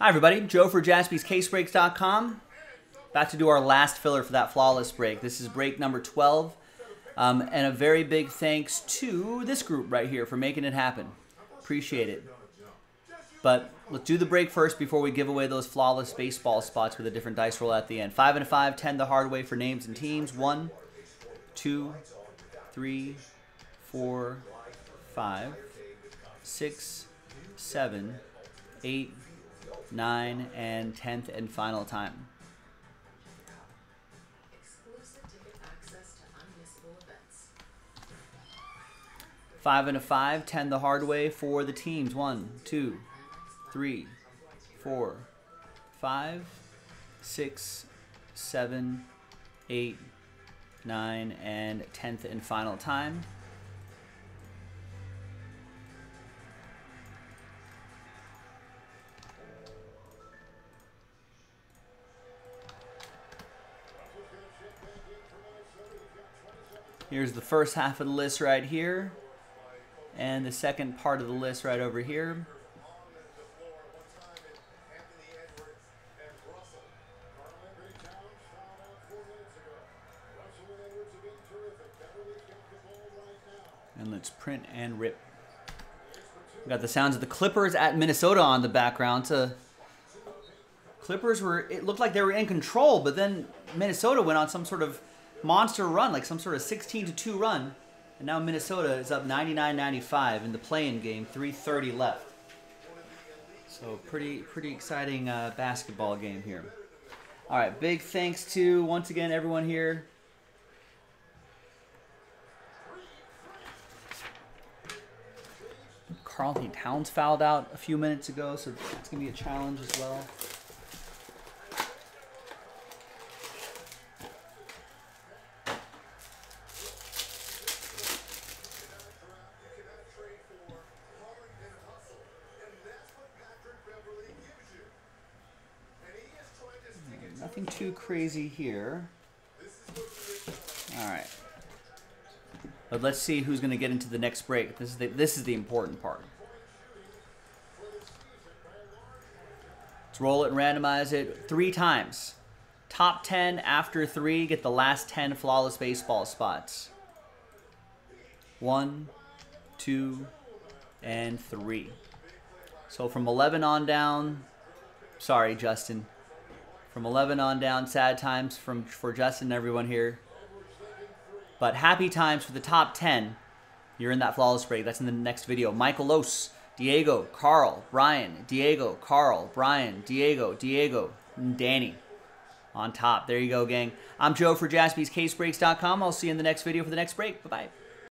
Hi, everybody. Joe for jaspyscasebreaks.com. About to do our last filler for that flawless break. This is break number 12. Um, and a very big thanks to this group right here for making it happen. Appreciate it. But let's do the break first before we give away those flawless baseball spots with a different dice roll at the end. Five and a five, ten the hard way for names and teams. One, two, three, four, five, six, seven, eight, 9, and 10th and final time. Five and a five, ten the hard way for the teams. One, two, three, four, five, six, seven, eight, nine, and tenth and final time. Here's the first half of the list right here. And the second part of the list right over here. And let's print and rip. We got the sounds of the Clippers at Minnesota on the background. To Clippers were it looked like they were in control, but then Minnesota went on some sort of monster run, like some sort of 16 to 2 run. And now Minnesota is up 99-95 in the play-in game, 3:30 left. So pretty pretty exciting uh, basketball game here. All right, big thanks to once again everyone here. Karl-Anthony Towns fouled out a few minutes ago, so it's gonna be a challenge as well. Nothing too crazy here. All right. But let's see who's going to get into the next break. This is the, this is the important part. Let's roll it and randomize it three times. Top 10 after three, get the last 10 flawless baseball spots. One, two, and three. So from 11 on down, sorry, Justin. From 11 on down, sad times from for Justin and everyone here. But happy times for the top 10. You're in that flawless break. That's in the next video. Michael Os, Diego, Carl, Brian, Diego, Carl, Brian, Diego, Diego, Danny on top. There you go, gang. I'm Joe for jaspyscasebreaks.com. I'll see you in the next video for the next break. Bye-bye.